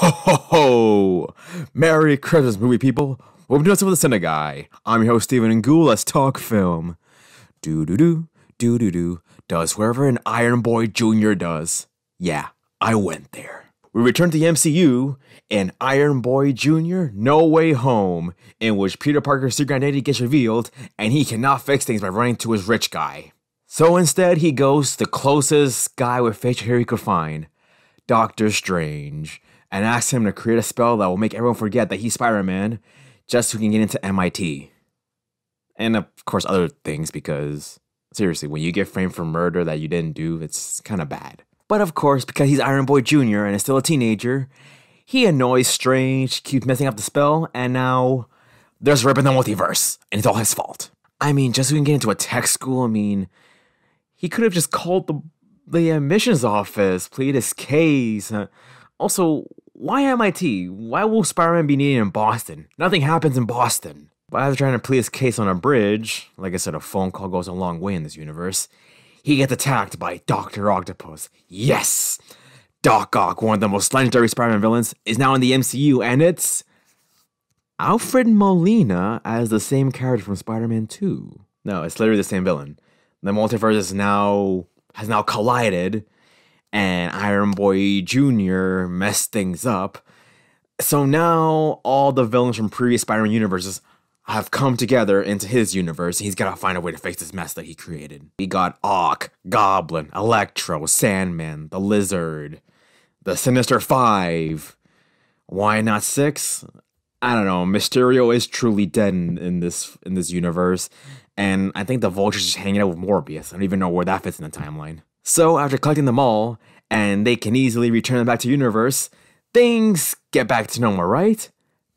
Ho ho ho! Merry Christmas, movie people! Welcome to us with the Cine Guy. I'm your host Steven Ghoul. Let's talk film. Do do do do do do. Does wherever an Iron Boy Jr. does. Yeah, I went there. We return to the MCU in Iron Boy Jr. No Way Home, in which Peter Parker's secret identity gets revealed and he cannot fix things by running to his rich guy. So instead, he goes to the closest guy with facial hair he could find, Doctor Strange, and asks him to create a spell that will make everyone forget that he's Spider Man just so he can get into MIT. And of course, other things, because seriously, when you get framed for murder that you didn't do, it's kind of bad. But of course, because he's Iron Boy Jr. and is still a teenager, he annoys Strange, keeps messing up the spell, and now there's ripping the multiverse, and it's all his fault. I mean, just so we can get into a tech school, I mean, he could have just called the the admissions office, plead his case. Uh, Also, why MIT? Why will Spider-Man be needed in Boston? Nothing happens in Boston. But after trying to plead his case on a bridge, like I said, a phone call goes a long way in this universe, he gets attacked by Dr. Octopus. Yes! Doc Ock, one of the most legendary Spider-Man villains, is now in the MCU, and it's Alfred Molina as the same character from Spider-Man 2. No, it's literally the same villain. The multiverse is now has now collided, and Iron Boy Jr. messed things up. So now all the villains from previous Spider-Man universes have come together into his universe. He's got to find a way to fix this mess that he created. We got Ock, Goblin, Electro, Sandman, the Lizard, the Sinister Five. Why not six? I don't know. Mysterio is truly dead in, in this in this universe, and I think the Vulture's just hanging out with Morbius. I don't even know where that fits in the timeline. So after collecting them all, and they can easily return them back to universe, things get back to normal, right?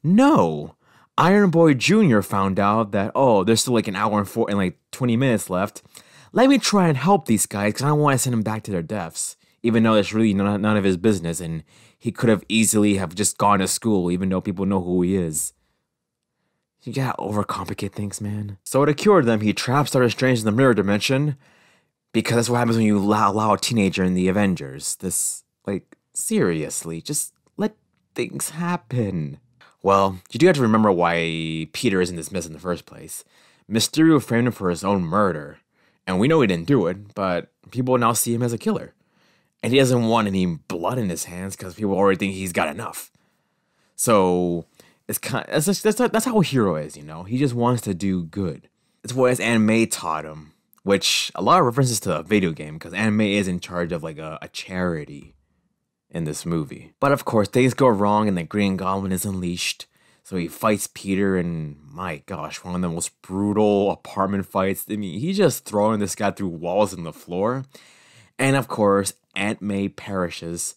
No. Iron Boy Jr. found out that, oh, there's still like an hour and four and like 20 minutes left. Let me try and help these guys because I don't want to send them back to their deaths, even though it's really none, none of his business and he could have easily have just gone to school, even though people know who he is. You gotta overcomplicate things, man. So to cure them, he traps Doctor Strange in the mirror dimension, because that's what happens when you allow, allow a teenager in the Avengers. This, like, seriously, just let things happen. Well, you do have to remember why Peter is in this mess in the first place. Mysterio framed him for his own murder. And we know he didn't do it, but people now see him as a killer. And he doesn't want any blood in his hands because people already think he's got enough. So it's kind of, that's, that's, that's how a hero is, you know? He just wants to do good. It's what his May taught him, which a lot of references to a video game because May is in charge of like a, a charity in this movie. But of course, things go wrong and the Green Goblin is unleashed. So he fights Peter, and my gosh, one of the most brutal apartment fights. I mean, he's just throwing this guy through walls and the floor. And of course, Aunt May perishes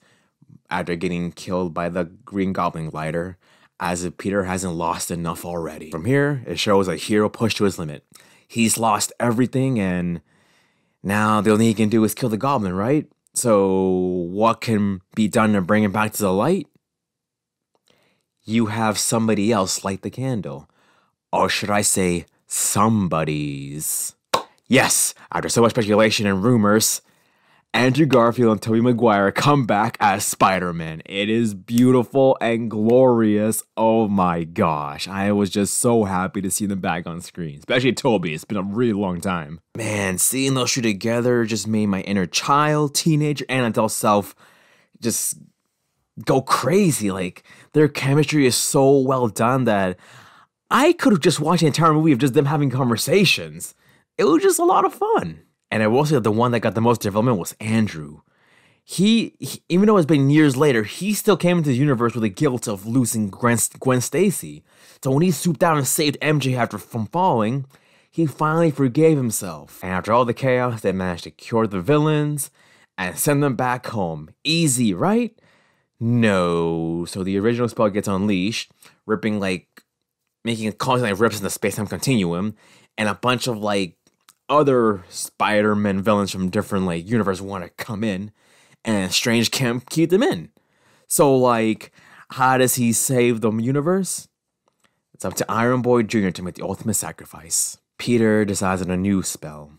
after getting killed by the Green Goblin glider, as if Peter hasn't lost enough already. From here, it shows a hero pushed to his limit. He's lost everything, and now the only thing he can do is kill the goblin, right? So, what can be done to bring him back to the light? You have somebody else light the candle. Or should I say, somebody's. Yes, after so much speculation and rumors, Andrew Garfield and Tobey Maguire come back as Spider-Man. It is beautiful and glorious. Oh my gosh. I was just so happy to see them back on screen. Especially Tobey. It's been a really long time. Man, seeing those two together just made my inner child, teenager, and adult self just go crazy. Like their chemistry is so well done that I could have just watched the entire movie of just them having conversations. It was just a lot of fun. And I will say that the one that got the most development was Andrew. He, he, even though it's been years later, he still came into the universe with the guilt of losing Gwen, Gwen Stacy. So when he swooped down and saved MJ after from falling, he finally forgave himself. And after all the chaos, they managed to cure the villains and send them back home. Easy, right? No. So the original spell gets unleashed, ripping like making causing like rips in the space-time continuum, and a bunch of like other Spider-Man villains from different like universe want to come in, and Strange can't keep them in. So like, how does he save the universe? It's up to Iron Boy Jr. to make the ultimate sacrifice. Peter decides on a new spell.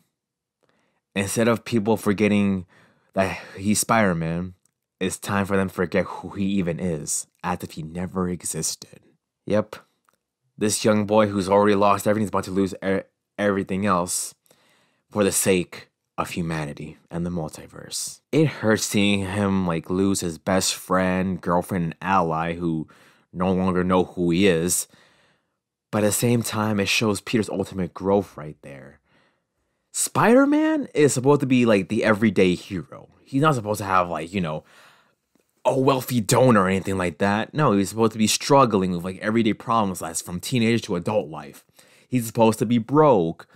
Instead of people forgetting that he's Spider-Man, it's time for them to forget who he even is, as if he never existed. Yep, this young boy who's already lost everything is about to lose er- everything else for the sake of humanity and the multiverse. It hurts seeing him like lose his best friend, girlfriend, and ally who no longer know who he is. But at the same time, it shows Peter's ultimate growth right there. Spider Man is supposed to be like the everyday hero. He's not supposed to have like, you know, a wealthy donor or anything like that. No, he's supposed to be struggling with like everyday problems like from teenage to adult life. He's supposed to be broke,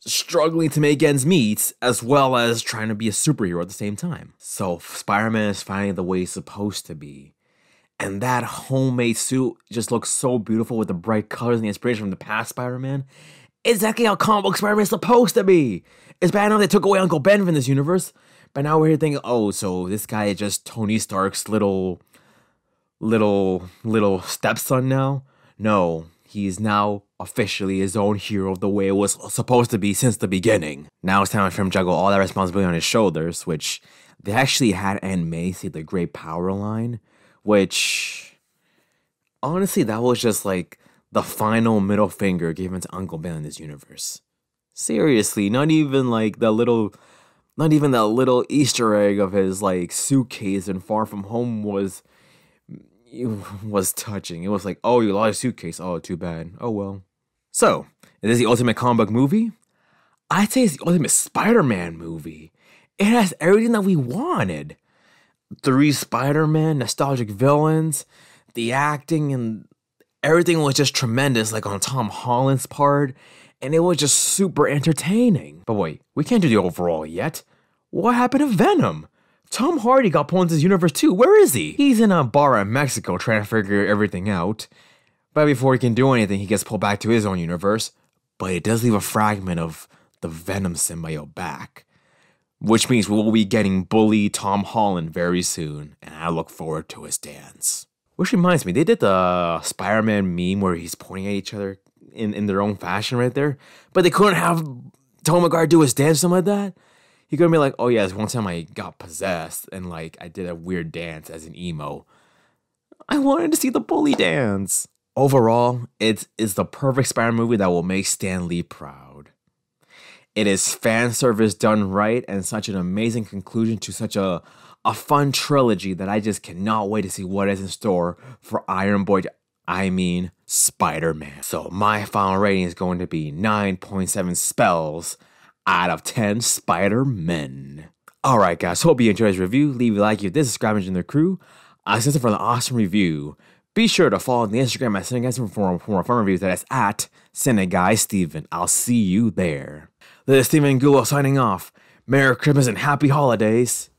struggling to make ends meet, as well as trying to be a superhero at the same time. So Spider Man is finding the way he's supposed to be. And that homemade suit just looks so beautiful with the bright colors and the inspiration from the past Spider Man. Exactly how comic book Spider Man is supposed to be. It's bad enough they took away Uncle Ben from this universe, but now we're here thinking, oh, so this guy is just Tony Stark's little, little, little stepson now? No, he's now officially his own hero the way it was supposed to be since the beginning. Now it's time for him to juggle all that responsibility on his shoulders, which they actually had Aunt May say the great power line, which honestly, that was just like the final middle finger given to Uncle Ben in this universe. Seriously, not even like the little not even that little Easter egg of his like suitcase and Far From Home was was touching. It was like, oh, you lost your suitcase. Oh, too bad. Oh well. So, is this the ultimate comic book movie? I'd say it's the ultimate Spider-Man movie. It has everything that we wanted. Three Spider-Man, nostalgic villains, the acting and everything was just tremendous, like on Tom Holland's part and it was just super entertaining. But wait, we can't do the overall yet. What happened to Venom? Tom Hardy got pulled into this universe too. Where is he? He's in a bar in Mexico trying to figure everything out. But before he can do anything, he gets pulled back to his own universe. But it does leave a fragment of the Venom symbiote back. Which means we will be getting bully Tom Holland very soon, and I look forward to his dance. Which reminds me, they did the Spider Man meme where he's pointing at each other in, in their own fashion right there. But they couldn't have Tom Maguire do his dance, something like that. He couldn't be like, oh yeah, this one time I got possessed and like I did a weird dance as an emo. I wanted to see the bully dance. Overall, it is the perfect Spider movie that will make Stan Lee proud. It is fan service done right and such an amazing conclusion to such a, a fun trilogy that I just cannot wait to see what is in store for Iron Boy I mean Spider Man. So my final rating is going to be 9.7 spells out of 10 Spider Men. Alright, guys, hope you enjoyed this review. Leave a like if this is subscribe in the crew. I sent it for the awesome review. Be sure to follow on the Instagram at Cineguys for more fun reviews. That is at Cineguy Steven. I'll see you there. This is Steven Gulo signing off. Merry Christmas and Happy Holidays.